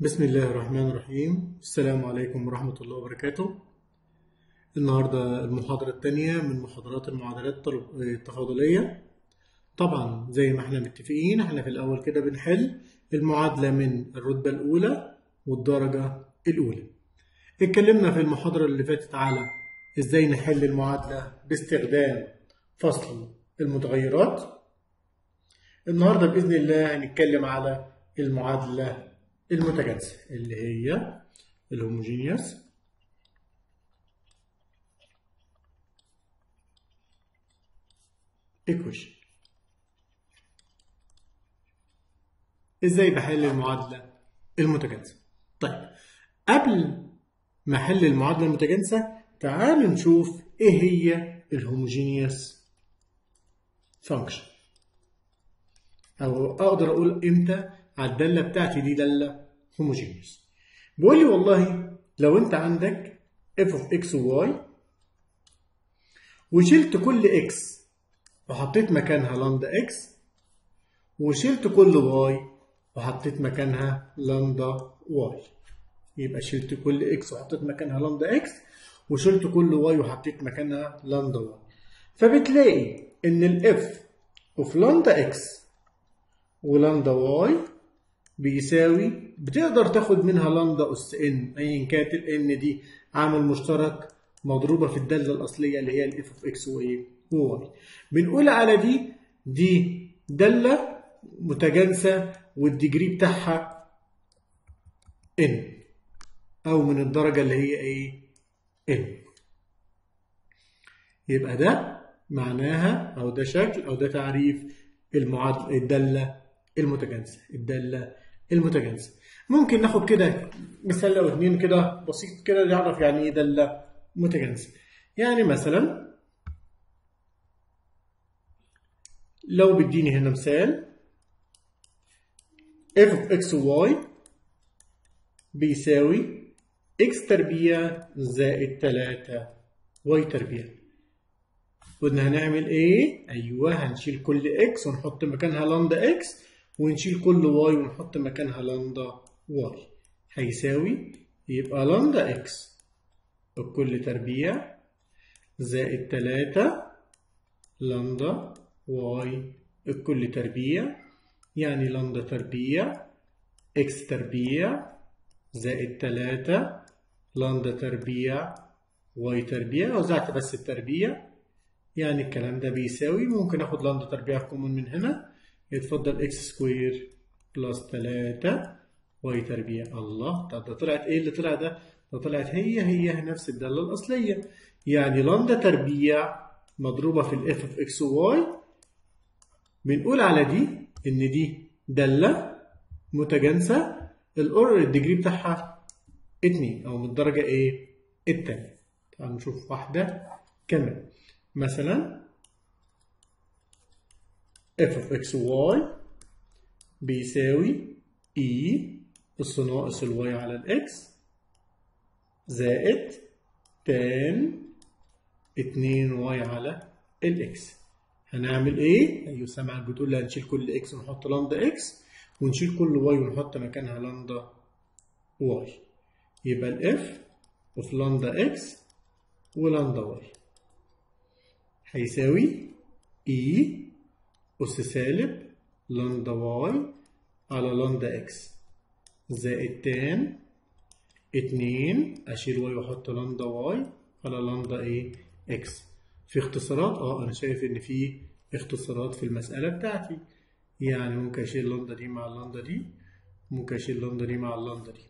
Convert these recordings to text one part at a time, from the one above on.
بسم الله الرحمن الرحيم السلام عليكم ورحمة الله وبركاته النهاردة المحاضرة الثانية من محاضرات المعادلات التفاضلية. طبعا زي ما إحنا متفقين إحنا في الأول كده بنحل المعادلة من الرتبة الأولى والدرجة الأولى. اتكلمنا في المحاضرة اللي فاتت على إزاي نحل المعادلة باستخدام فصل المتغيرات. النهاردة بإذن الله هنتكلم على المعادلة المتجانسة اللي هي ال homogeneous. equation. إزاي بحل المعادلة المتجانسة طيب قبل ما أحل المعادلة المتجانسة تعالوا نشوف إيه هي ال homogeneous فانكشن أو أقدر أقول إمتى على الداله بتاعتي دي داله هوموجينيوس بيقول لي والله لو انت عندك f of x و y وشلت كل x وحطيت مكانها لامدا x وشلت كل y وحطيت مكانها لامدا y. يبقى شلت كل x وحطيت مكانها لامدا x وشلت كل y وحطيت مكانها لامدا y. فبتلاقي إن ال f of لامدا x ولامدا y بيساوي. بتقدر تاخد منها لامدا اس n ايا كانت ال n دي عامل مشترك مضروبة في الدالة الأصلية اللي هي ال f of x وايه و y بنقول على دي دي دالة متجانسة وال degree بتاعها ان أو من الدرجة اللي هي إيه ان يبقى ده معناها أو ده شكل أو ده تعريف المعادله الدالة المتجانسة الدالة المتجانسه ممكن ناخد كده مثال أو اتنين كده بسيط كده نعرف يعني إيه داله متجانسه يعني مثلا لو بديني هنا مثال f of x و y بيساوي x تربيع زائد 3 y تربيع قلنا هنعمل إيه؟ أيوه هنشيل كل x ونحط مكانها لامدا x. ونشيل كل y ونحط مكانها لامدا y هيساوي يبقى لامدا x بكل تربيع زائد 3 لامدا y الكل تربيع يعني لامدا تربيع x تربيع زائد 3 لامدا تربيع y تربيع. وزعت بس التربيع يعني الكلام ده بيساوي. ممكن آخد لامدا تربيع common من هنا. يتفضل x square plus 3 y تربيع الله. طب ده طلعت إيه اللي طلع ده؟ ده طلعت هي هي نفس الدالة الأصلية. يعني لامدا تربيع مضروبة في ال f of x و y بنقول على دي إن دي دالة متجانسة. ال or ال degree بتاعها 2 أو من الدرجة إيه؟ الثانية تعالوا نشوف واحدة كمان مثلا f of x y بيساوي e أس ناقص ال y على ال x زائد tan اتنين y على ال x. هنعمل إيه؟ أيوة سامعك بتقول لي هنشيل كل إكس ونحط لامدا إكس ونشيل كل واي ونحط مكانها لامدا واي. يبقى ال f of لامدا x ولامدا y. هيساوي E أس سالب لامدا y على لامدا x. زائد tan اتنين أشيل y وأحط لامدا y على لامدا إيه؟ x. في اختصارات أه أنا شايف إن في اختصارات في المسألة بتاعتي. يعني ممكن أشيل لامدا دي مع اللامدا دي ممكن أشيل لامدا دي مع اللامدا دي.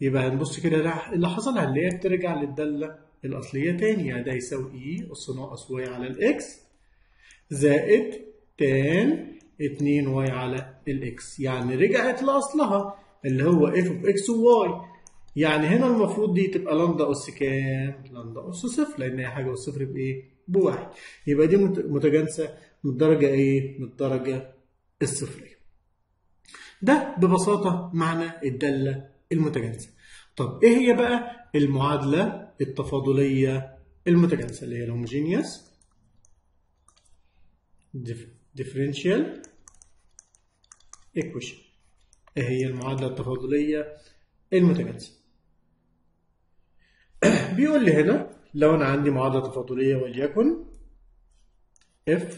يبقى هنبص كده اللي حصل هنلاقيها بترجع للدالة الأصلية تاني. يعني ده يساوي e أس ناقص y على ال x زائد tan 2 y على ال x يعني رجعت لأصلها اللي هو f of x و y يعني هنا المفروض دي تبقى لامدا أس كام؟ لامدا أس صفر لأن هي حاجة والصفر بإيه؟ بواحد يبقى دي متجانسة من الدرجة إيه؟ من الدرجة الصفرية ده ببساطة معنى الدالة المتجانسة طب إيه هي بقى المعادلة التفاضلية المتجانسة اللي هي الهوموجينيوس differential equation. إيه هي المعادلة التفاضلية المتجانسة بيقول لي هنا لو أنا عندي معادلة تفاضلية وليكن f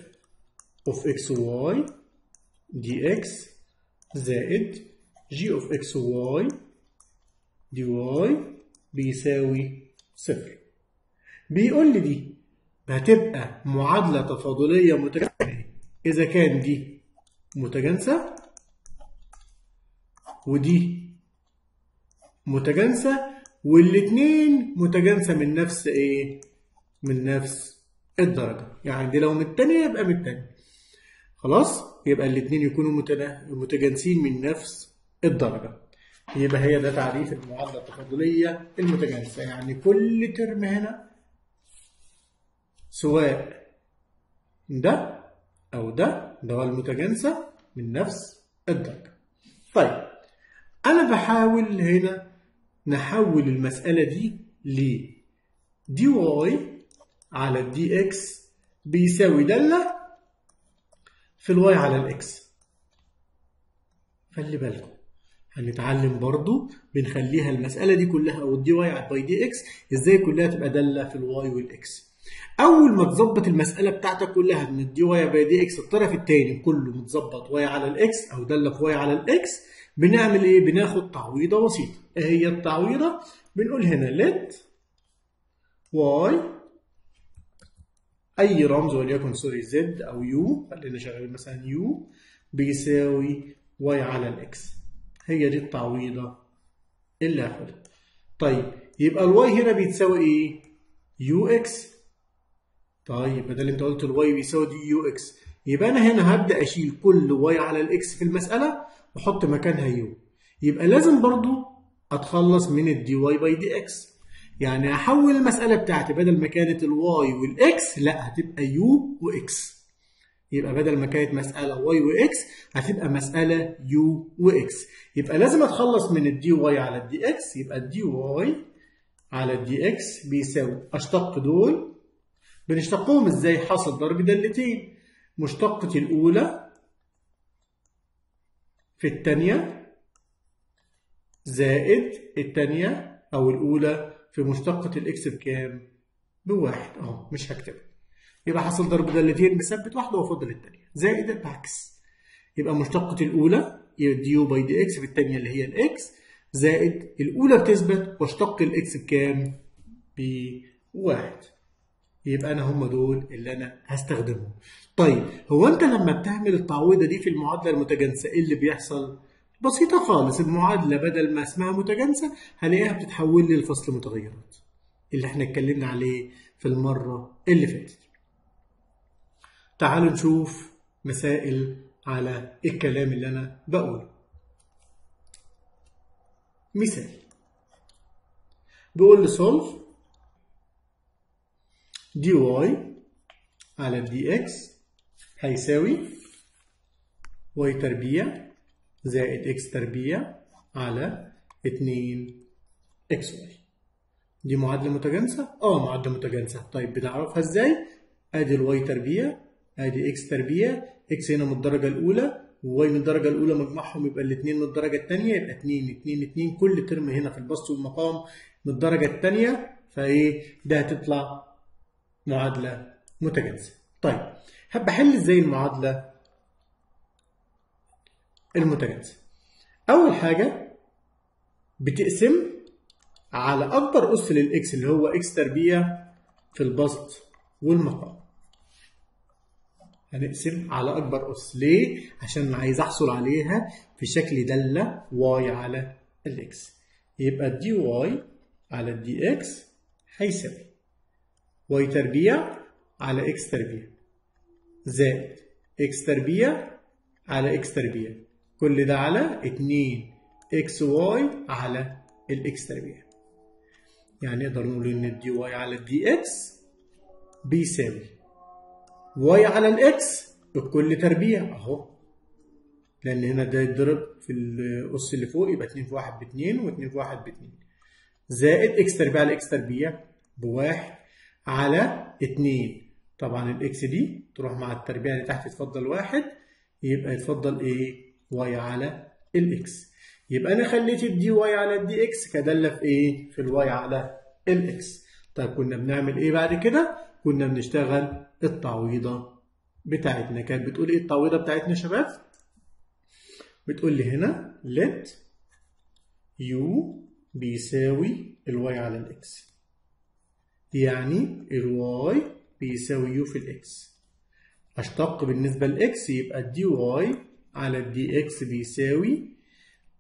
of x y dx زائد g of x y dy بيساوي صفر. بيقول لي دي هتبقى معادلة تفاضلية متجانسة إذا كان دي متجانسة ودي متجانسة والاتنين متجانسة من نفس إيه؟ من نفس الدرجة. يعني دي لو من التانية يبقى من التانية. خلاص؟ يبقى الاتنين يكونوا متجانسين من نفس الدرجة. يبقى هي ده تعريف المعادلة التفاضلية المتجانسة. يعني كل term هنا سواء ده أو ده ده هو المتجانسة من نفس الدرجة طيب أنا بحاول هنا نحول المسألة دي ل dy على ال dx بيساوي دالة في ال y على ال x خلي بالكم هنتعلم برضو بنخليها المسألة دي كلها أو ال dy by dx إزاي كلها تبقى دالة في ال y وال x أول ما تظبط المسألة بتاعتك كلها إن ال dy by dx الطرف التاني كله متظبط y على ال x دالة في y على ال x بنعمل إيه؟ بناخد تعويضة بسيطة إيه هي التعويضة؟ بنقول هنا let y أي رمز وليكن sorry z أو u خلينا شغالين مثلا u بيساوي y على ال x هي دي التعويضة اللي هاخدها طيب يبقى ال y هنا بيتساوي إيه؟ ux طيب بدل انت قلت ال y بيساوي دي ux يبقى أنا هنا هبدأ اشيل كل y على ال x في المسألة واحط مكانها u يبقى لازم برضو اتخلص من ال dy by dx يعني احول المسألة بتاعتي بدل ما كانت ال y وال x لا هتبقى u و x يبقى بدل ما كانت مسألة y و x هتبقى مسألة u و x يبقى لازم اتخلص من ال dy على ال dx يبقى ال dy على ال dx بيساوي أشتق دول بنشتقهم إزاي حصل ضرب دالتين. مشتقة الأولى في الثانية زائد الثانية أو الأولى في مشتقة ال x بكام؟ بواحد. أهو مش هكتبها يبقى حصل ضرب دالتين بثبت واحدة وأفضل الثانية. زائد العكس. يبقى مشتقة الأولى du by dx في الثانية اللي هي ال x. زائد الأولى بتثبت واشتق ال x بكام؟ بواحد. يبقى أنا هم دول اللي أنا هستخدمهم. طيب هو أنت لما بتعمل التعويضة دي في المعادلة المتجانسة إيه اللي بيحصل؟ بسيطة خالص المعادلة بدل ما اسمها متجانسة هلاقيها بتتحول لي لفصل متغيرات. اللي إحنا اتكلمنا عليه في المرة اللي فاتت. تعالوا نشوف مسائل على الكلام اللي أنا بقوله. مثال. بيقول لي solve دي واي على دي إكس هيساوي واي تربيع زائد إكس تربيع على 2 إكس واي دي معادلة متجانسة؟ آه معادلة متجانسة طيب بنعرفها إزاي؟ ادي الواي تربيع ادي إكس تربيع إكس هنا من الدرجة الأولى و y من الدرجة الأولى مجموعهم يبقى الاثنين من الدرجة الثانية يبقى 2 2 2 كل term هنا في البسط والمقام من الدرجة الثانية فايه ده هتطلع معادلة متجانسة. طيب هبقى أحل إزاي المعادلة المتجانسة؟ أول حاجة بتقسم على أكبر أس للإكس اللي هو إكس تربيع في البسط والمقام. هنقسم على أكبر أس ليه؟ عشان عايز أحصل عليها في شكل دالة y على ال x. يبقى الدي واي على الدي إكس هيساوي واي تربيع على إكس تربيع زائد إكس تربيع على إكس تربيع كل ده على 2 إكس واي على الاكس تربيع يعني نقدر نقول إن ال dy على ال dx بيساوي. y على ال x بكل تربيع أهو. لأن هنا ده يتضرب في الاس اللي فوق يبقى 2 في 1 ب 2 و2 في 1 ب 2 زائد إكس تربيع على إكس تربيع بواحد. على 2 طبعا ال x دي تروح مع التربيع اللي تحت يتفضل واحد يبقى يتفضل إيه؟ y على ال x يبقى أنا خليت ال dy على ال dx كدالة في إيه؟ في ال y على ال x طيب كنا بنعمل إيه بعد كده؟ كنا بنشتغل التعويضة بتاعتنا. كانت بتقول إيه التعويضة بتاعتنا يا شباب؟ بتقول لي هنا let u بيساوي الواي على الاكس يعني الواي بيساوي يو في الإكس. أشتق بالنسبة ل x يبقى ال dy على ال dx بيساوي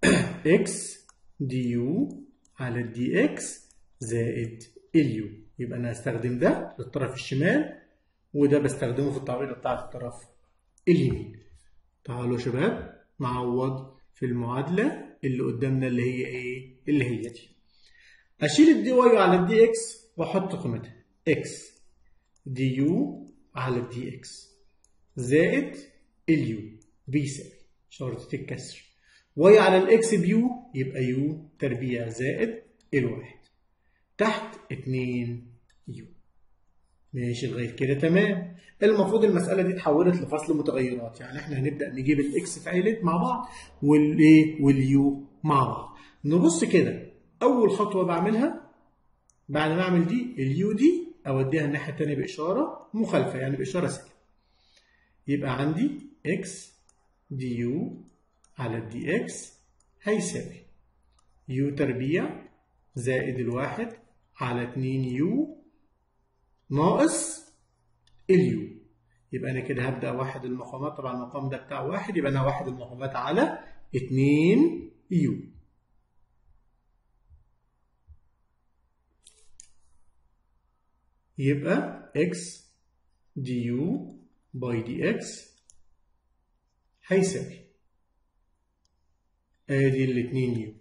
x du على ال dx زائد ال u. يبقى أنا هستخدم ده للطرف الشمال وده بستخدمه في التعويض بتاعت الطرف اليمين. تعالوا يا شباب نعوض في المعادلة اللي قدامنا اللي هي إيه؟ اللي هي دي. أشيل ال dy على ال dx وأحط قيمتها. x du على ال dx زائد ال u بيساوي شرطة الكسر. y على ال x ب u يبقى u تربيع زائد الواحد تحت 2 u ماشي لغايه كده تمام. المفروض المسألة دي اتحولت لفصل متغيرات. يعني إحنا هنبدأ نجيب ال x في عيلة مع بعض والايه وال u مع بعض. نبص كده. أول خطوة بعملها بعد ما أعمل دي ال u دي أوديها الناحية الثانية بإشارة مخالفة يعني بإشارة سالب يبقى عندي x du على ال dx هيساوي. u تربيع زائد الواحد على 2 u ناقص ال u يبقى أنا كده هبدأ واحد المقامات. طبعا المقام ده بتاع واحد يبقى أنا واحد المقامات على 2 u. يبقى x du by dx هيساوي. آدي ال 2 u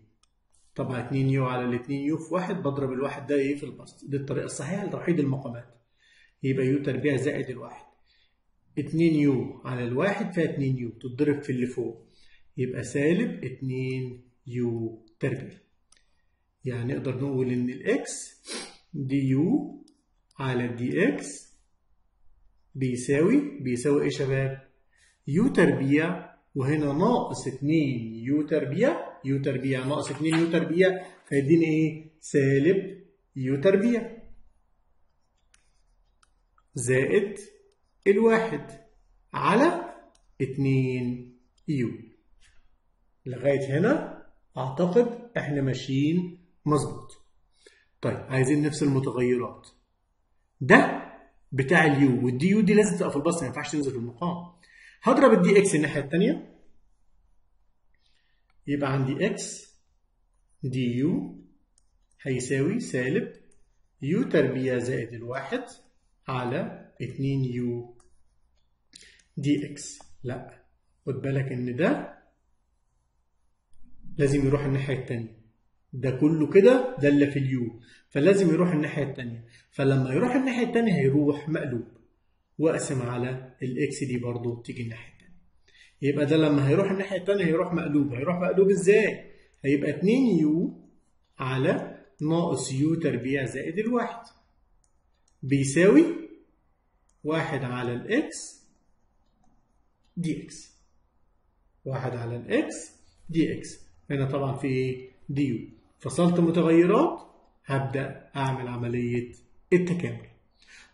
طبعا 2 u على ال 2 u في واحد بضرب الواحد ده إيه في البسط؟ دي الطريقة الصحيحة لتوحيد المقامات. يبقى u تربيع زائد الواحد. 2 u على الواحد فيها 2 u تتضرب في اللي فوق. يبقى سالب 2 u تربيع. يعني نقدر نقول إن ال x du على ال dx بيساوي بيساوي إيه يا شباب؟ u تربيع وهنا ناقص 2 u تربيع u تربيع ناقص 2 u تربيع فيديني إيه؟ سالب u تربيع زائد الواحد على 2 u. لغاية هنا أعتقد إحنا ماشيين مظبوط. طيب عايزين نفصل المتغيرات. ده بتاع ال u وال du دي لازم تبقى في البسط ما ينفعش تنزل في المقام. هضرب ال dx الناحية التانية. يبقى عندي x du هيساوي سالب u تربيع زائد الواحد على 2 u dx لا خد بالك إن ده لازم يروح الناحية التانية. ده كله كده ده اللي في ال u. فلازم يروح الناحية التانية. فلما يروح الناحية التانية هيروح مقلوب. واقسم على ال x دي برضو تيجي الناحية التانية. يبقى ده لما هيروح الناحية التانية هيروح مقلوب. هيروح مقلوب إزاي؟ هيبقى 2 u على ناقص u تربيع زائد الواحد. بيساوي واحد على ال x dx واحد على ال x dx هنا طبعا في إيه؟ du. فصلت متغيرات هبدأ أعمل عملية التكامل.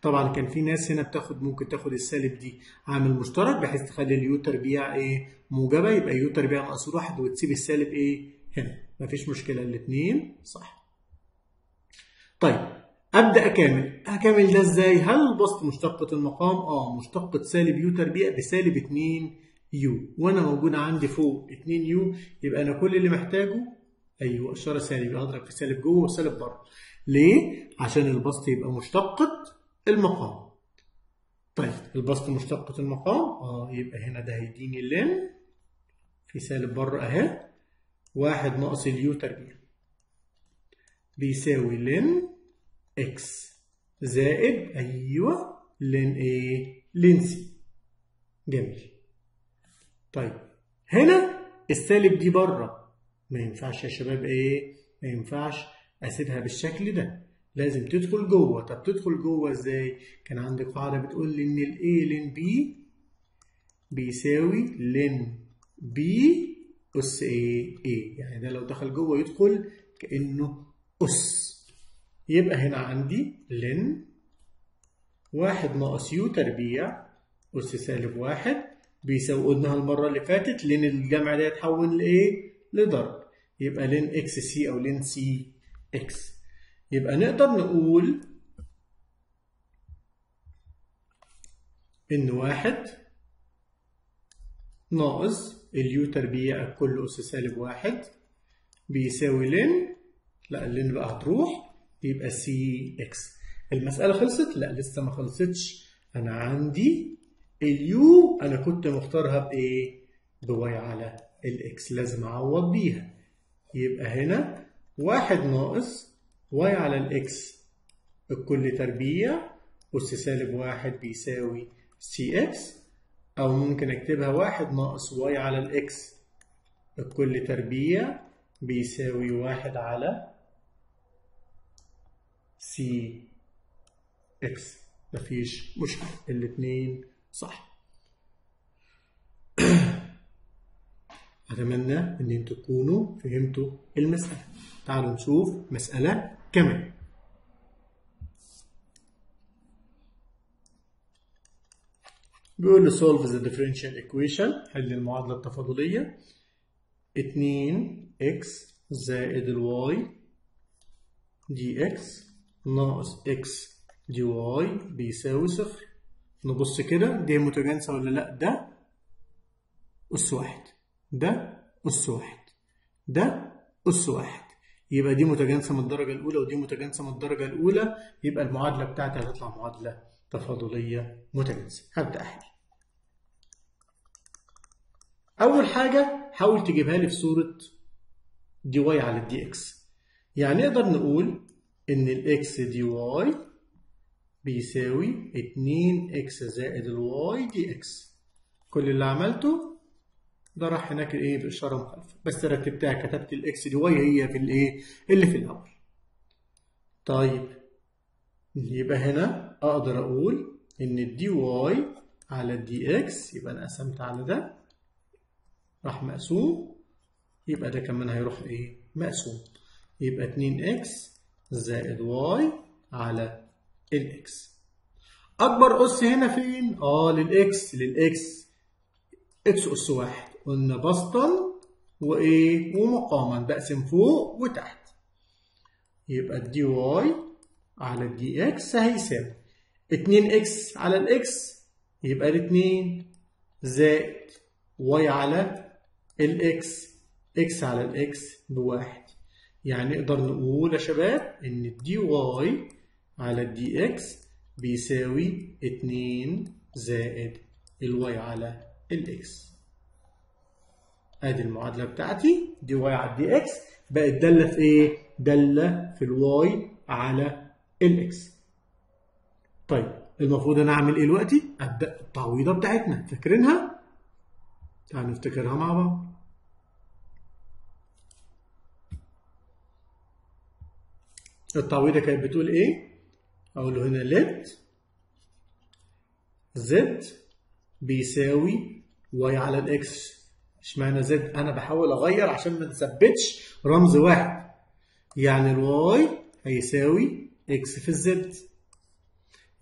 طبعا كان في ناس هنا بتاخد ممكن تاخد السالب دي عامل مشترك بحيث تخلي ال u تربيع إيه؟ موجبة يبقى u تربيع ناقص واحد وتسيب السالب إيه؟ هنا. مفيش مشكلة الاتنين صح. طيب أبدأ أكامل. أكامل ده إزاي؟ هل البسط مشتقة المقام؟ آه مشتقة سالب u تربيع بسالب 2 u. وأنا موجود عندي فوق 2 u يبقى أنا كل اللي محتاجه أيوه اشاره سالب هضرب في سالب جوه وسالب بره. ليه؟ عشان البسط يبقى مشتقة المقام. طيب البسط مشتقة المقام؟ آه يبقى هنا ده هيديني ln في سالب بره أهي. واحد ناقص ال u تربيع. بيساوي ln x زائد أيوه ln إيه؟ ln c. جميل. طيب هنا السالب دي بره. ما ينفعش يا شباب إيه؟ ما ينفعش أسيبها بالشكل ده. لازم تدخل جوه. طب تدخل جوه إزاي؟ كان عندي قاعدة بتقول لي إن ال a ln b بيساوي ln b أس a إيه يعني ده لو دخل جوه يدخل كأنه أس. يبقى هنا عندي ln واحد ناقص u تربيع. أس سالب واحد. بيساوي قلناها المرة اللي فاتت. ln الجمع ده يتحول لإيه؟ لضرب. يبقى ln x c أو ln c x يبقى نقدر نقول إن واحد ناقص ال u تربيع كل أس سالب واحد بيساوي ln لا ال ln بقى هتروح يبقى c x المسألة خلصت؟ لا لسه ما خلصتش. أنا عندي ال u أنا كنت مختارها بإيه؟ ب y على ال x لازم أعوض بيها. يبقى هنا واحد ناقص y على ال x الكل تربيع أس سالب واحد بيساوي c x أو ممكن أكتبها واحد ناقص y على ال x الكل تربيع بيساوي واحد على c x مفيش مشكلة. الاتنين صح. أتمنى إن أنتوا تكونوا فهمتوا المسألة. تعالوا نشوف مسألة كمان بيقول لي solve the differential equation. حل المعادلة التفاضلية؟ 2x زائد الواي دي ناقص x دي بيساوي صفر. نبص كده دي متجانسة ولا لأ؟ ده أس واحد. ده أس واحد. ده أس واحد. يبقى دي متجانسة من الدرجة الأولى ودي متجانسة من الدرجة الأولى. يبقى المعادلة بتاعتي هتطلع معادلة تفاضلية متجانسة. هبدأ أحل. أول حاجة حاول تجيبها لي في صورة dy على ال dx يعني نقدر نقول إن ال x dy بيساوي 2 x زائد ال y dx كل اللي عملته ده راح هناك إيه باشاره مخالفه بس رتبتها كتبت ال x dy هي في الايه اللي في الأول. طيب يبقى هنا أقدر أقول إن ال dy على ال dx يبقى أنا قسمت على ده راح مقسوم. يبقى ده كمان هيروح إيه مقسوم. يبقى 2 x زائد y على ال x أكبر أس هنا فين؟ آه للاكس للاكس إكس أس واحد. قلنا بسطا وإيه؟ ومقاما. بقسم فوق وتحت. يبقى الدي واي على الدي إكس هيساوي 2 إكس على الاكس يبقى الاتنين زائد واي على الاكس إكس. على الاكس بواحد. يعني نقدر نقول يا شباب إن ال dy على ال dx بيساوي 2 زائد ال y على ال x ادي المعادلة بتاعتي dy على dx بقت دالة في إيه؟ دالة في ال y على ال x طيب المفروض أنا أعمل إيه دلوقتي؟ أبدأ التعويضة بتاعتنا. فاكرينها؟ تعالوا نفتكرها مع بعض. التعويضة كانت بتقول إيه؟ أقول له هنا let z بيساوي y على الاكس اشمعنى زد؟ أنا بحاول أغير عشان ما نثبتش رمز واحد. يعني الواي هيساوي إكس في الزد.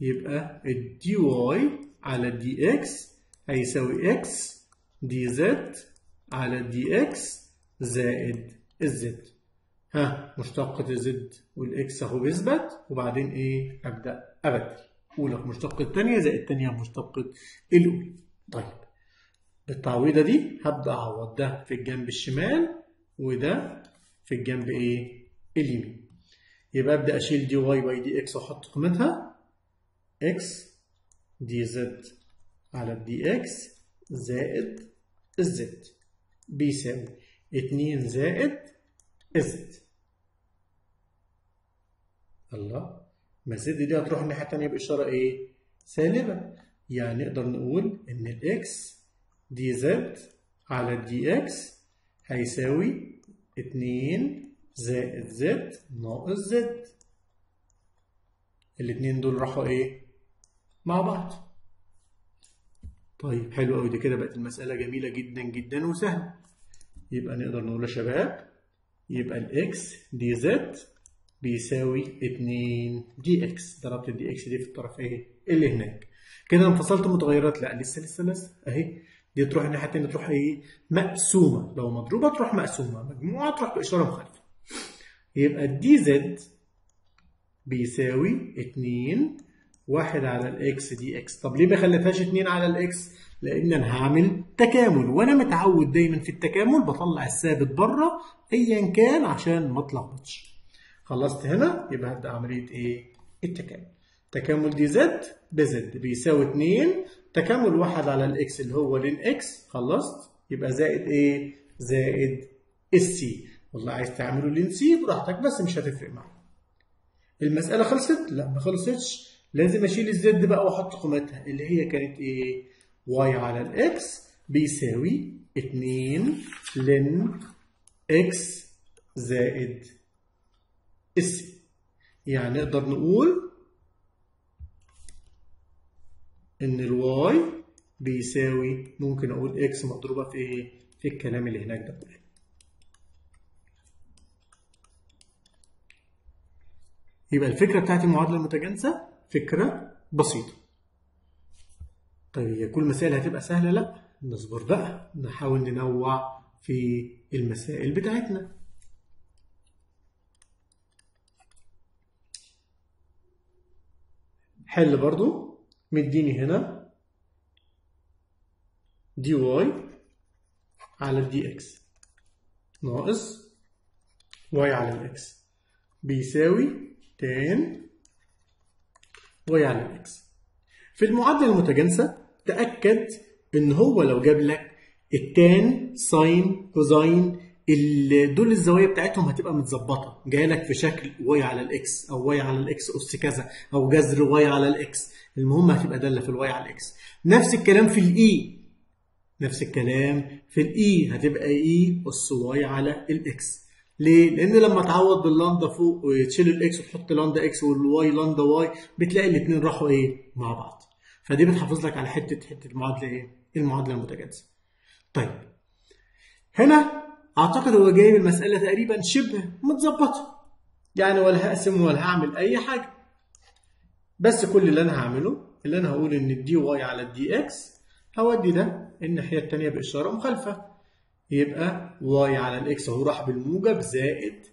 يبقى ال dy على ال dx هيساوي x dz على ال dx زائد ال z. ها مشتقة الزد والإكس أهو بيثبت وبعدين إيه؟ أبدأ أبدل. اولى في مشتقة الثانية زائد الثانية في مشتقة الأولى. طيب. التعويضة دي هبدأ أعوض ده في الجنب الشمال وده في الجنب إيه؟ اليمين. يبقى أبدأ أشيل dy by dx وأحط قيمتها x dz على ال dx زائد ال z بيساوي اتنين زائد ال z. الله ما ال z دي هتروح الناحية التانية بإشارة إيه؟ سالبة. يعني نقدر نقول إن ال x dz على dx هيساوي اتنين زائد z ناقص z الاتنين دول راحوا إيه؟ مع بعض. طيب حلو قوي دي كده بقت المسألة جميلة جدا جدا وسهلة. يبقى نقدر نقول يا شباب يبقى ال x dz بيساوي 2 dx ضربت ال dx دي في الطرف إيه؟ اللي هناك. كده انفصلت متغيرات. لا لسه لسه لسه. أهي. دي تروح الناحية الثانية تروح إيه؟ مقسومة. لو مضروبة تروح مقسومة مجموعة تروح بإشارة مخالفة. يبقى ال dz بيساوي 2 واحد على ال x dx. طب ليه ما خليتهاش 2 على ال x؟ لأن أنا هعمل تكامل وأنا متعود دايما في التكامل بطلع الثابت بره ايا كان عشان ما اتلخبطش. خلصت هنا يبقى هبدأ عملية إيه؟ التكامل. تكامل dz ب z بيساوي 2 تكامل واحد على ال x اللي هو ln x خلصت؟ يبقى زائد إيه؟ زائد السي والله عايز تعمله ln c براحتك بس مش هتفرق معايا المسألة خلصت؟ لا ما خلصتش. لازم أشيل ال z بقى وأحط قيمتها اللي هي كانت إيه؟ y على ال x بيساوي 2 ln x زائد ال c يعني نقدر نقول إن ال y بيساوي ممكن أقول إكس مضروبة في إيه؟ في الكلام اللي هناك ده. كله يبقى الفكرة بتاعت المعادله المتجانسه فكرة بسيطة. طيب هي كل مسائل هتبقى سهلة؟ لا. نصبر بقى. نحاول ننوع في المسائل بتاعتنا. حل برضو. مديني هنا. dy على ال dx. ناقص y على ال x بيساوي tan y على ال x في المعادلة المتجانسة تأكد إن هو لو جاب لك ال tan sine cosine دول الزوايا بتاعتهم هتبقى متظبطة جاية لك في شكل واي على الاكس أو واي على الاكس أس كذا أو جذر واي على الاكس المهم هتبقى دالة في الواي على الاكس نفس الكلام في الاي نفس الكلام في الاي هتبقى اي أس واي على الاكس ليه؟ لأن لما تعوض باللاندا فوق وتشيل ال x وتحط lambda x وال y lambda y بتلاقي الاثنين راحوا إيه؟ مع بعض. فدي بتحافظ لك على حتة حتة المعادلة إيه؟ المعادلة المتجانسة. طيب هنا أعتقد هو جايب المساله تقريبا شبه متظبطة. يعني ولا هقسم ولا هعمل أي حاجة. بس كل اللي أنا هعمله اللي أنا هقول إن ال dy على ال dx هودي ده الناحية الثانية بإشارة مخالفة. يبقى y على ال x أهو راح بالموجب زائد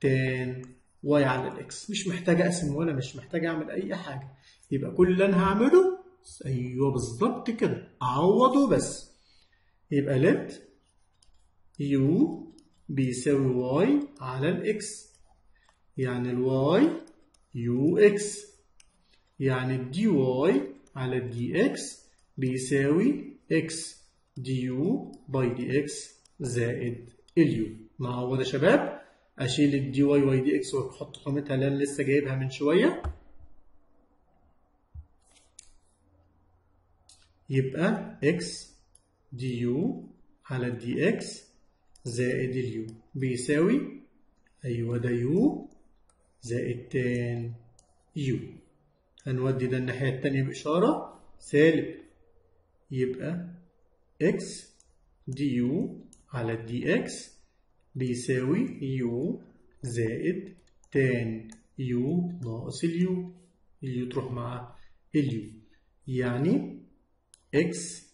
tan y على ال x مش محتاج أقسم ولا مش محتاج أعمل أي حاجة يبقى كل اللي أنا هعمله أيوه بالظبط كده أعوضه بس يبقى let u بيساوي y على ال x. يعني ال y u x. يعني ال dy على ال dx بيساوي x du by dx زائد ال u نعوض يا شباب أشيل ال dy by dx وأحط قيمتها اللي أنا لسه جايبها من شوية. يبقى x du على dx زائد ال u. بيساوي أيوه ده u زائد tan u. هنودي ده الناحية التانية بإشارة سالب. يبقى x du على dx بيساوي u زائد tan u ناقص ال u. ال u تروح مع ال u. يعني x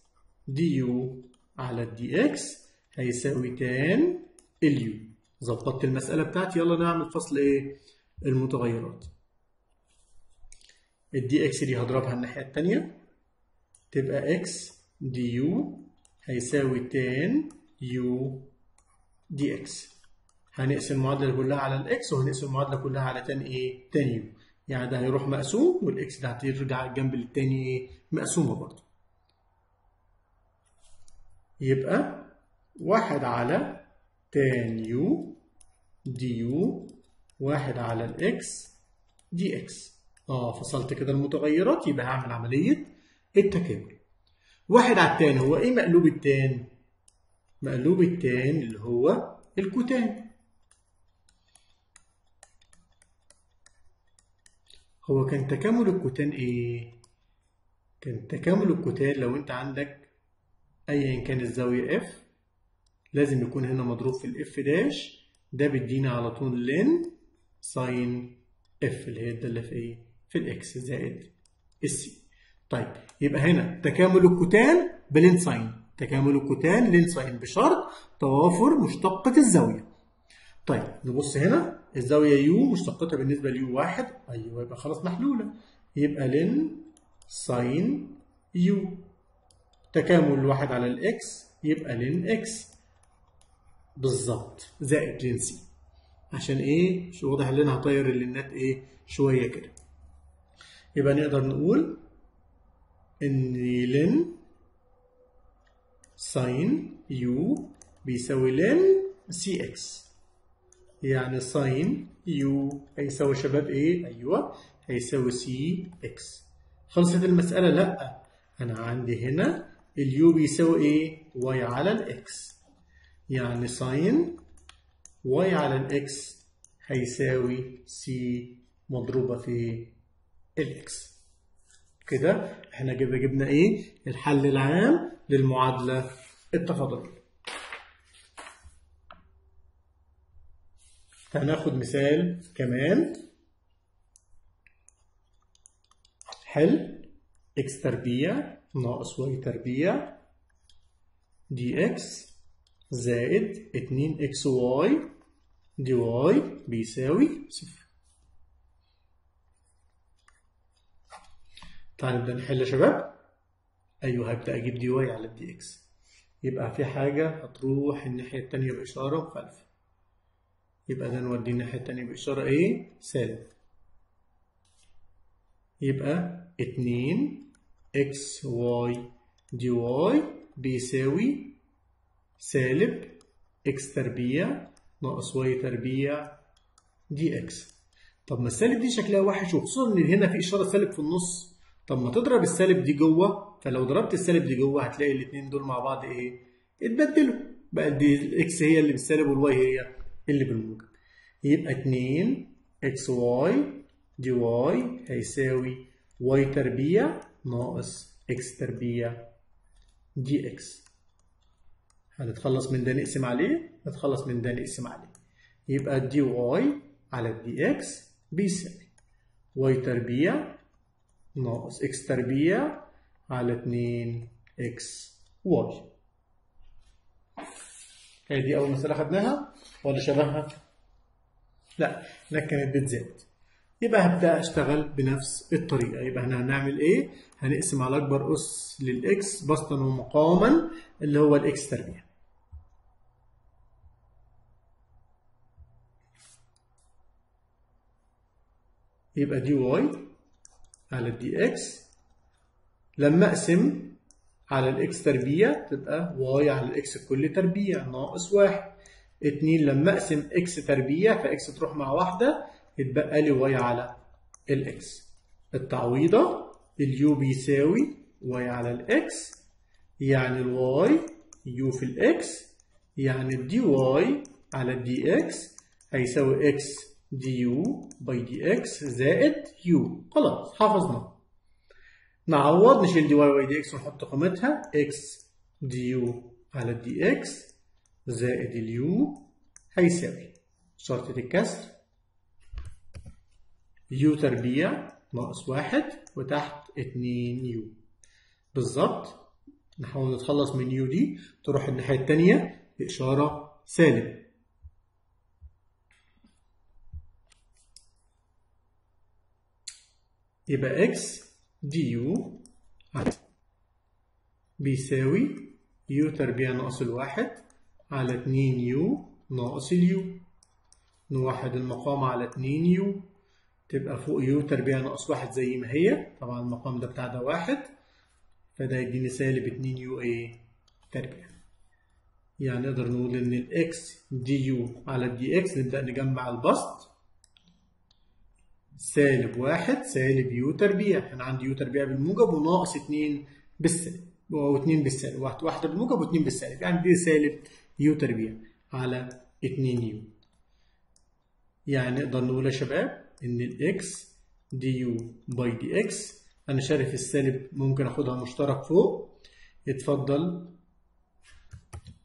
du على ال dx هيساوي tan ال u. ظبطت المسألة بتاعتي. يلا نعمل فصل إيه؟ المتغيرات. الدي إكس دي هضربها الناحية التانية. تبقى x du هيساوي tan u dx هنقسم المعادلة كلها على ال x وهنقسم المعادلة كلها على tan إيه؟ tan u يعني ده هيروح مقسوم وال x ده هترجع الجنب التاني إيه؟ مقسومة برضه. يبقى واحد على tan u du واحد على ال x dx آه فصلت كده المتغيرات يبقى هعمل عملية التكامل واحد على ال tan هو إيه مقلوب ال tan؟ مقلوب التان اللي هو ال cotan هو كان تكامل ال cotan إيه؟ كان تكامل ال cotan لو أنت عندك ايا كان الزاوية f لازم يكون هنا مضروب في ال f dash. ده بيدينا على طول ln sine f اللي هي الدالة في إيه؟ في الاكس زائد السي. طيب يبقى هنا تكامل ال cotan ب ln sine. تكامل ال cotan ln sine بشرط توافر مشتقة الزاوية. طيب نبص هنا. الزاوية u مشتقتها بالنسبة ل u واحد. أيوه يبقى خلاص محلولة. يبقى ln sine u تكامل الواحد على ال x يبقى ln x بالظبط زائد ln c عشان إيه؟ هو واضح إن أنا هطير اللينات إيه شوية كده يبقى نقدر نقول إن ln sine u بيساوي لن c x يعني sine u هيساوي شباب إيه؟ أيوه هيساوي c x. خلصت المسألة؟ لأ أنا عندي هنا ال u بيساوي إيه؟ y على ال x. يعني sine y على ال x هيساوي c مضروبة في ال x. كده إحنا جبنا جبنا إيه؟ الحل العام للمعادلة التفاضلية. هناخد مثال كمان حل x تربيع ناقص y تربيع dx زائد 2xy dy بيساوي صفر تعالوا نبدأ نحل يا شباب أيوه هبدأ أجيب dy على dx يبقى في حاجة هتروح الناحية التانية بإشارة مخالفة يبقى ده نوديه الناحية التانية بإشارة إيه؟ سالب. يبقى اتنين x y dy بيساوي سالب x تربيع ناقص y تربيع dx. طب ما السالب دي شكلها وحش وخصوصا إن هنا في إشارة سالب في النص. طب ما تضرب السالب دي جوه فلو ضربت السالب دي جوه هتلاقي الاتنين دول مع بعض إيه؟ اتبدلوا. بقى دي ال x هي اللي بالسالب وال y هي اللي بالموجب يبقى 2 x y dy هيساوي y تربيع ناقص x تربيع dx هنتخلص من ده نقسم عليه نتخلص من ده نقسم عليه. يبقى دي واي على الدي إكس بيساوي. واي تربيع ناقص إكس تربيع على 2 إكس واي هي دي أول مسألة خدناها؟ ولا شبهها؟ لا هناك كانت بتزاد يبقى هبدأ أشتغل بنفس الطريقة. يبقى إحنا هنعمل إيه؟ هنقسم على أكبر أس لل x بسطا ومقاما اللي هو ال x تربيع يبقى dy على ال dx لما أقسم على ال x تربيع تبقى y على ال x الكل تربيع ناقص واحد. اتنين لما أقسم إكس تربيع فإكس تروح مع واحدة يتبقى لي y على ال x التعويضة ال u بيساوي y على ال x يعني ال y u في ال x يعني ال dy على ال dx هيساوي x du by dx زائد u خلاص حفظنا نعوض نشيل dy by dx ونحط قيمتها. x du على ال dx زائد ال u هيساوي. شرطة الكسر u تربيع ناقص واحد وتحت اتنين u بالظبط نحاول نتخلص من u دي. تروح الناحية التانية بإشارة سالب. يبقى x du بيساوي u تربيع ناقص الواحد على 2 u ناقص ال u نوحد المقام على 2 u تبقى فوق u تربيع ناقص واحد زي ما هي. طبعا المقام ده بتاع ده واحد. فده يديني سالب 2 u إيه تربيع. يعني نقدر نقول إن ال x du على ال dx نبدأ نجمع البسط. سالب واحد سالب u تربيع أنا عندي u تربيع بالموجب وناقص 2 بالسالب. و2 بالسالب. واحدة بالموجب و2 بالسالب. يعني دي سالب u تربيع على 2 u. يعني نقدر نقول يا شباب إن ال x du by dx أنا شايف السالب ممكن أخدها مشترك فوق. يتفضل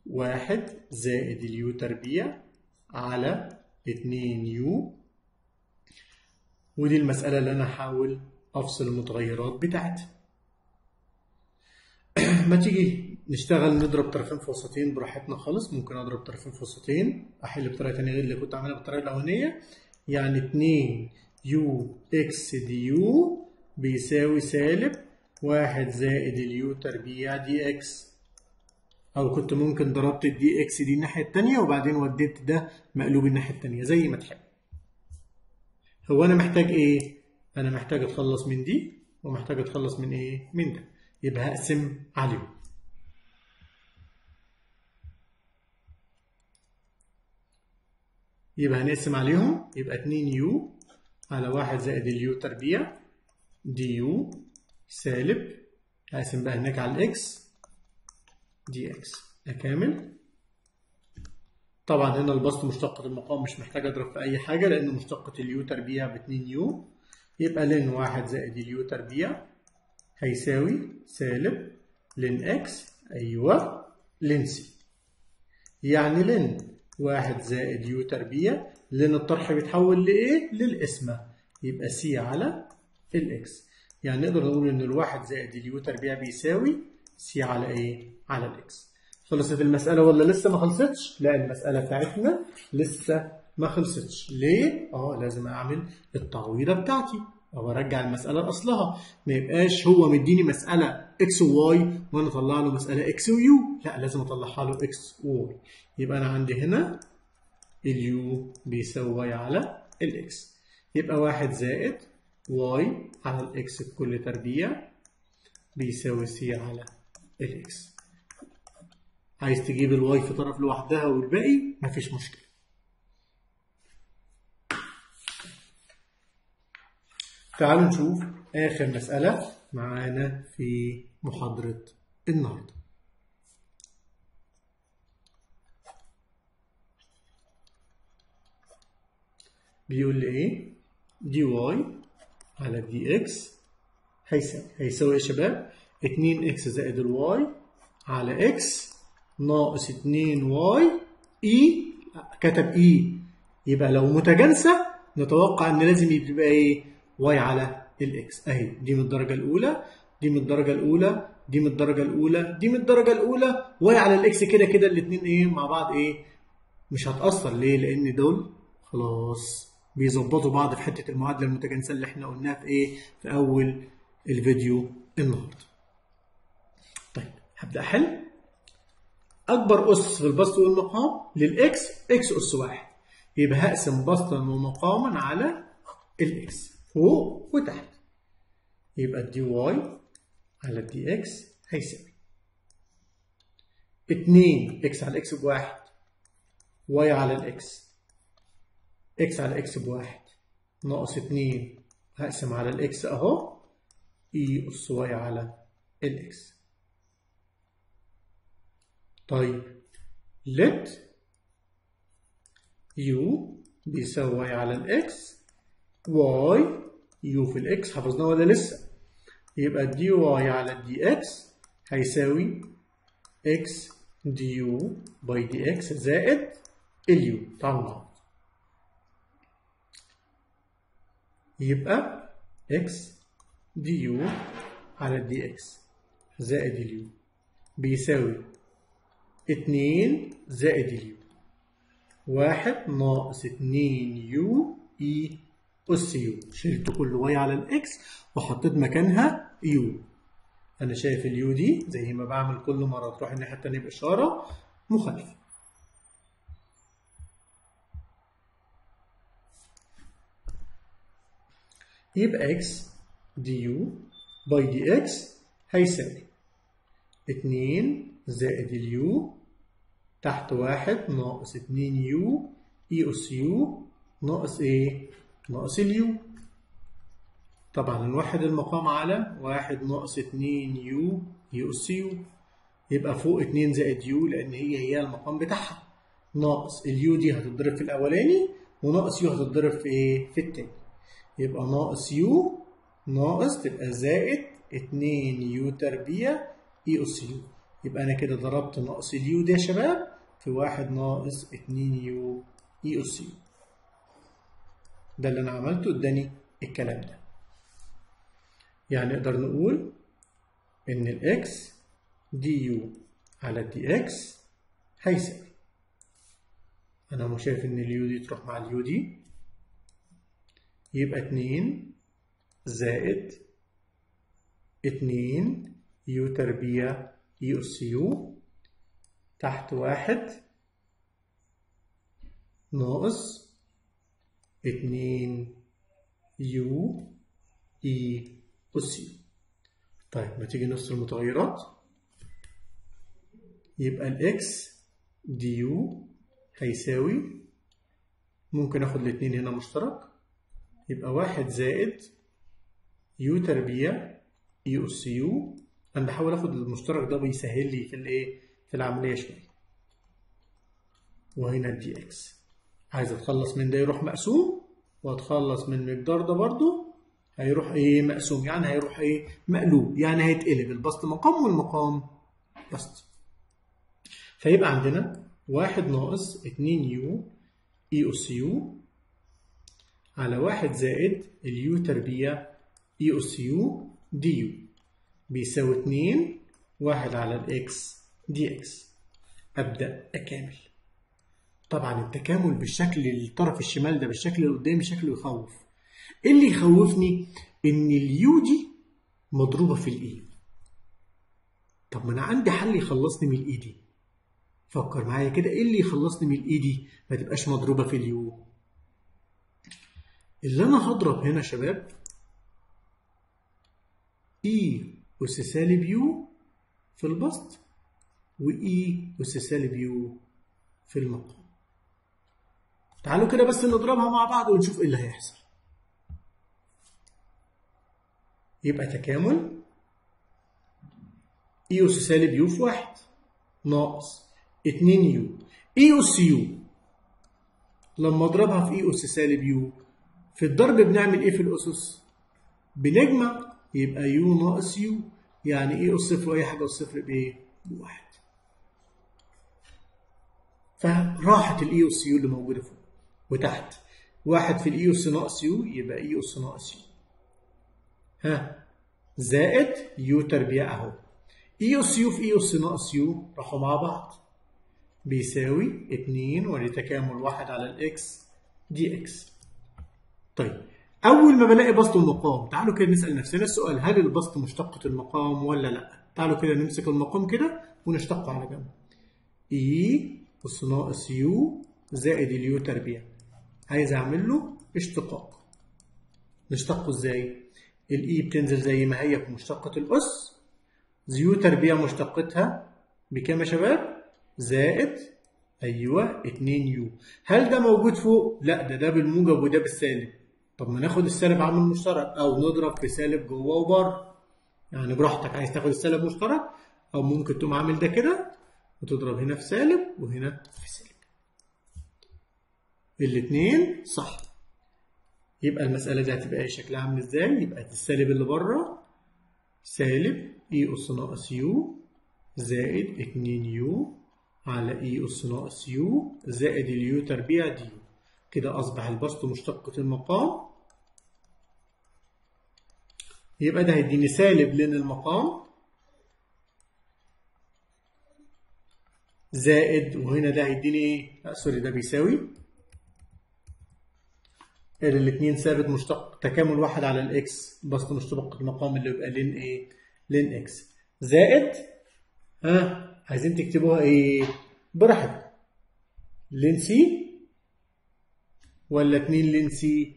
واحد زائد ال u تربيع على اتنين u. ودي المسألة اللي أنا هحاول أفصل المتغيرات بتاعتها ما تيجي نشتغل نضرب طرفين في وسطين براحتنا خالص. ممكن أضرب طرفين في وسطين أحل بطريقة تانية غير اللي كنت عاملها بالطريقة الأولانية. يعني اتنين u x du بيساوي سالب واحد زائد ال u تربيع dx. أو كنت ممكن ضربت الدي إكس دي الناحية التانية وبعدين وديت ده مقلوب الناحية التانية زي ما تحب. هو أنا محتاج إيه؟ أنا محتاج أتخلص من دي ومحتاج أتخلص من إيه؟ من ده. يبقى هقسم عليهم. يبقى هنقسم عليهم. يبقى 2 u على 1 زائد ال u تربيع. du سالب. هقسم بقى هناك على ال x dx. أكامل طبعا هنا البسط مشتقة المقام مش محتاج أضرب في أي حاجة لأن مشتقة ال u تربيع ب 2 u. يبقى لن 1 زائد اليو تربيع هيساوي سالب لن إكس أيوه لن سي. يعني لن واحد زائد u تربيع لأن الطرح بيتحول لإيه؟ للقسمة. يبقى c على ال x يعني نقدر نقول إن الواحد زائد ال u تربيع بيساوي c على إيه؟ على ال x خلصت المسألة ولا لسه ما خلصتش؟ لا المسألة بتاعتنا لسه ما خلصتش. ليه؟ آه لازم أعمل التعويضة بتاعتي. أو أرجع المسألة لأصلها. ما يبقاش هو مديني مسألة x و y وأنا أطلع له مسألة x و u لا لازم أطلعها له x و y يبقى أنا عندي هنا ال u بيساوي على ال x يبقى واحد زائد y على ال x بكل تربيع بيساوي c على ال x عايز تجيب ال y في طرف لوحدها والباقي مفيش مشكلة. تعالوا نشوف آخر مسألة معانا في محاضرة النهارده. بيقول لي إيه؟ دي واي على دي إكس هيساوي هيساوي يا شباب؟ 2 إكس زائد الواي على إكس ناقص 2 واي اي كتب اي يبقى لو متجانسة نتوقع إن لازم يبقى إيه؟ واي على الاكس أهي دي من الدرجة الأولى دي من الدرجة الأولى دي من الدرجة الأولى دي من الدرجة الأولى. واي على الاكس كده كده الاثنين إيه؟ مع بعض إيه؟ مش هتأثر. ليه؟ لأن دول خلاص بيظبطوا بعض في حتة المعادلة المتجانسة اللي إحنا قلناها في إيه؟ في أول الفيديو النهارده. طيب هبدأ احل أكبر اس في البسط والمقام للإكس إكس اس واحد. يبقى هقسم بسطا ومقاما على ال x. فوق وتحت. يبقى ال dy على ال dx هيساوي. 2 إكس على إكس بواحد. واي على الاكس إكس. على إكس بواحد. ناقص 2 هقسم على ال x أهو. e اس y على ال x طيب. Let يو بيساوي واي على الاكس واي يو في الاكس حفظناه ولا لسه؟ يبقى d على ال dx هيساوي du by dx زائد ال u نعوض يبقى du على ال dx زائد ال u بيساوي اتنين زائد ال u واحد ناقص اتنين u e أس u. شلت كل y على ال x وحطيت مكانها u. أنا شايف ال u دي زي ما بعمل كل مرة تروح الناحية التانية بإشارة مخالفة. يبقى x du by dx هيساوي اتنين زائد ال u تحت واحد ناقص اتنين u e اس u ناقص إيه؟ ناقص ال u طبعا نوحد المقام على واحد ناقص اتنين u e اس u يبقى فوق اتنين زائد u لأن هي هي المقام بتاعها ناقص ال u دي هتتضرب في الأولاني وناقص u هتتضرب في إيه؟ في التاني يبقى ناقص u ناقص تبقى زائد اتنين u تربيع e اس u يبقى أنا كده ضربت ناقص ال u ده يا شباب في واحد ناقص اتنين u e أس u ده اللي أنا عملته اداني الكلام ده. يعني نقدر نقول إن ال x du على ال dx هيساوي. أنا مش شايف إن ال u دي تروح مع ال u دي. يبقى اتنين زائد اتنين u تربيع e أس u تحت واحد. ناقص اتنين u e أس u. طيب ما تيجي نفصل المتغيرات؟ يبقى ال x du هيساوي ممكن آخد الاتنين هنا مشترك. يبقى واحد زائد u تربيع e أس u. أنا بحاول آخد المشترك ده بيسهل لي في الإيه؟ العملية شوية وهنا ال dx عايز أتخلص من ده يروح مقسوم وأتخلص من المقدار ده برضو هيروح إيه مقسوم يعني هيروح إيه مقلوب يعني هيتقلب البسط مقام والمقام بسط. فيبقى عندنا واحد ناقص اتنين u e اس u على واحد زائد ال u تربيع e اس u du بيساوي اتنين واحد على ال x dx أبدأ أكامل. طبعا التكامل بالشكل الطرف الشمال ده بالشكل اللي قدامي شكله يخوف. إيه اللي يخوفني إن ال u دي مضروبة في ال e طب ما أنا عندي حل يخلصني من ال e دي فكر معايا كده إيه اللي يخلصني من ال e دي ما تبقاش مضروبة في ال u اللي أنا هضرب هنا شباب e اس سالب u في البسط. و e اس سالب u في المقام. تعالوا كده بس نضربها مع بعض ونشوف إيه اللي هيحصل. يبقى تكامل. e اس سالب u في واحد. ناقص. 2 u. e اس u. لما اضربها في e اس سالب u في الضرب بنعمل إيه في الأسس؟ بنجمع. يبقى u ناقص u. يعني إيه اس صفر واي حاجة اس صفر بإيه؟ بواحد فراحت ال e اس u اللي موجودة فوق وتحت. واحد في ال e اس ناقص u يبقى e اس ناقص u ها زائد u تربيع أهو. e اس u في e اس ناقص u راحوا مع بعض. بيساوي 2 ولتكامل واحد على ال x dx طيب أول ما بلاقي بسط المقام تعالوا كده نسأل نفسنا السؤال هل البسط مشتقة المقام ولا لأ؟ تعالوا كده نمسك المقام كده ونشتقه على جنب. e اس ناقص u زائد ال u تربيع. عايز اعمل له اشتقاق. نشتقه إزاي؟ ال e بتنزل زي ما هي في مشتقة الاس u تربيع مشتقتها بكام يا شباب؟ زائد أيوه 2 u. هل ده موجود فوق؟ لا ده ده بالموجب وده بالسالب. طب ما ناخد السالب عامل مشترك أو نضرب في سالب جوه وبره. يعني براحتك عايز تاخد السالب مشترك أو ممكن تقوم عامل ده كده؟ وتضرب هنا في سالب وهنا في سالب. الاثنين صح. يبقى المسألة دي هتبقى شكلها عامل إزاي؟ يبقى السالب اللي بره سالب e اس ناقص u زائد 2 u على e اس ناقص u زائد ال u تربيع du كده أصبح البسط مشتقة المقام. يبقى ده هيديني سالب ln المقام. زائد وهنا ده هيديني إيه؟ لا سوري ده بيساوي الاثنين ثابت مشتق تكامل واحد على ال x بسط مشتق المقام اللي يبقى ln إيه؟ ln x زائد ها عايزين تكتبوها إيه؟ براحتكم ln c ولا 2 ln c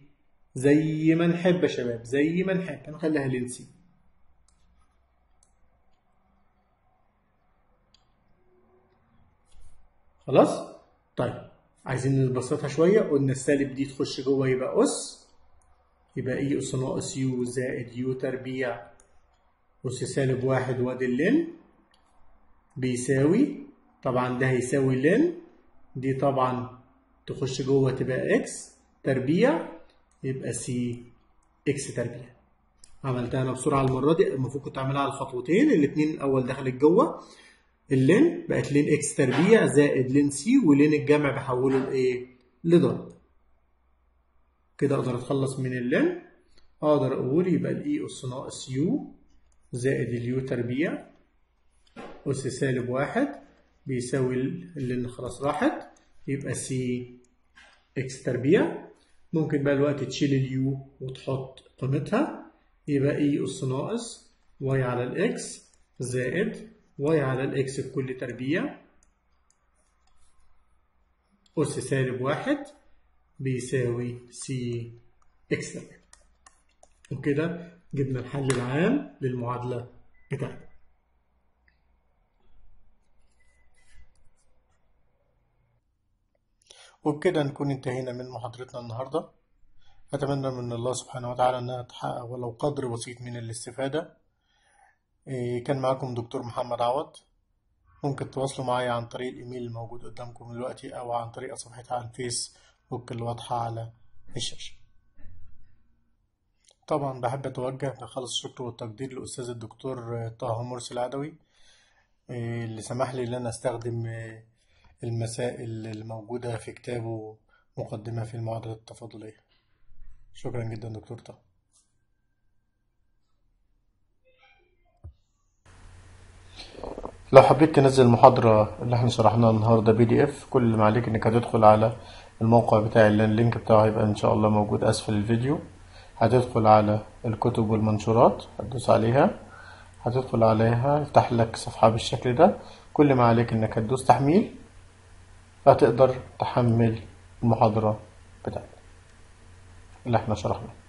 زي ما نحب يا شباب زي ما نحب هنخليها ln c خلاص؟ طيب عايزين نبسطها شوية. قلنا السالب دي تخش جوه يبقى أس يبقى e أس ناقص u زائد u تربيع. اس سالب واحد وادي ال ln بيساوي طبعا ده هيساوي ln. دي طبعا تخش جوه تبقى x تربيع يبقى c x تربيع. عملتها أنا بسرعة المرة دي المفروض كنت أعملها على الخطوتين الاثنين الأول دخلت جوه. ال ln بقت ln x تربيع زائد ln c و ln الجمع بحوله لايه لضرب كده أقدر أتخلص من ال ln. أقدر أقول يبقى ال e اس ناقص u زائد ال u تربيع. اس سالب واحد بيساوي ال ln خلاص راحت. يبقى c x تربيع. ممكن بقى الوقت تشيل ال u وتحط قيمتها. يبقى e اس ناقص واي على الاكس زائد واي على الاكس بكل تربيع أس سالب واحد بيساوي c x وكده جبنا الحل العام للمعادلة بتاعتنا وبكده نكون انتهينا من محاضرتنا النهاردة. أتمنى من الله سبحانه وتعالى أنها تحقق ولو قدر بسيط من الاستفادة. كان معكم دكتور محمد عوض. ممكن تواصلوا معايا عن طريق الإيميل الموجود قدامكم دلوقتي أو عن طريق صفحتي على الفيسبوك اللي واضحة على الشاشة طبعا بحب أتوجه بخلص الشكر والتقدير للأستاذ الدكتور طه مرسي العدوي اللي سمح لي إن أنا أستخدم المسائل الموجودة في كتابه مقدمة في المعادلة التفاضلية. شكرا جدا دكتور طه. لو حبيت تنزل المحاضرة اللي إحنا شرحناها النهاردة PDF كل اللي عليك إنك هتدخل على الموقع بتاعي اللي ال link بتاعه هيبقى إن شاء الله موجود أسفل الفيديو. هتدخل على الكتب والمنشورات هتدوس عليها. هتدخل عليها يفتح لك صفحة بالشكل ده. كل ما عليك إنك هتدوس تحميل فتقدر تحمل المحاضرة بتاعتك اللي إحنا شرحناها.